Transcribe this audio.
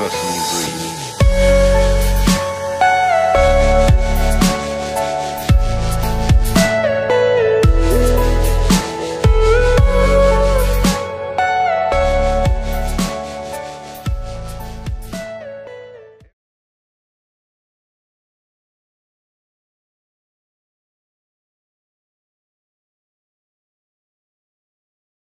Are you personal?